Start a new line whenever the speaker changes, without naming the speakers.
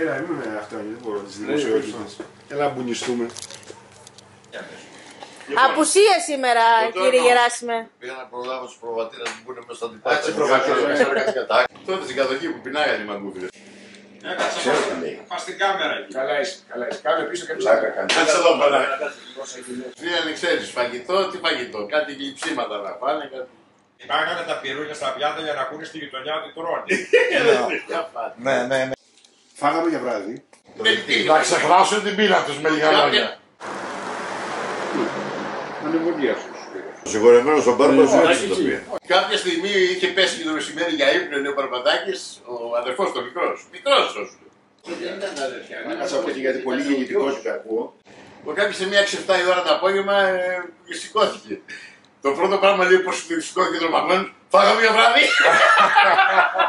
Έλα, μην με αυτό, δεν μπορώ να τις δημοσιότητες. Έλα, να μπουνιστούμε.
Απουσία σήμερα,
Λοιπόν,
κύριε Γεράσιμε.
Πήγα να προλάβω του προβατήρες να μπουν μέσα στα
Άτσε,
αντιπάτια.
προβατήρες.
Τότε στην κατοχή που πεινάγανε οι μαγκούφιδε.
Έκατσε
Ξέρω
πας-
τι λέει.
πας στην κάμερα εκεί.
Καλά είσαι, καλά είσαι. Κάνε πίσω και
Πλάκα
ψάκα.
κάνει. Κάτσε εδώ πέρα.
Πόσα κιλά.
Φίλε, ξέρεις φαγητό, τι φαγητό. Κάτι γλυψίματα να πάνε. Κάτι.
Πάγανε τα πυρούνια στα πιάτα για να ακούνε στη γειτονιά ότι τρώνε.
Για πάτε.
Ναι, ναι, ναι.
Φάγαμε για βράδυ.
Με τι.
Να ξεχνάσουν την πείνα τους με λίγα λόγια.
Ανεμβολίασους.
Ο συγχωρεμένος ο Μπάρμπας
Ναι,
έτσι το
εκεί.
πει. Κάποια στιγμή είχε πέσει το μεσημέρι για ύπνο ο Μπαρμπατάκη, ο αδερφός του μικρός. Μικρός όσο.
Κάτσε από εκεί γιατί πολύ γεννητικότητα ακούω.
Ο κάποιο σε μία 6-7 η ώρα το απόγευμα ε, σηκώθηκε. Το πρώτο πράγμα λέει πως σηκώθηκε το μαγμένο, φάγαμε για βράδυ.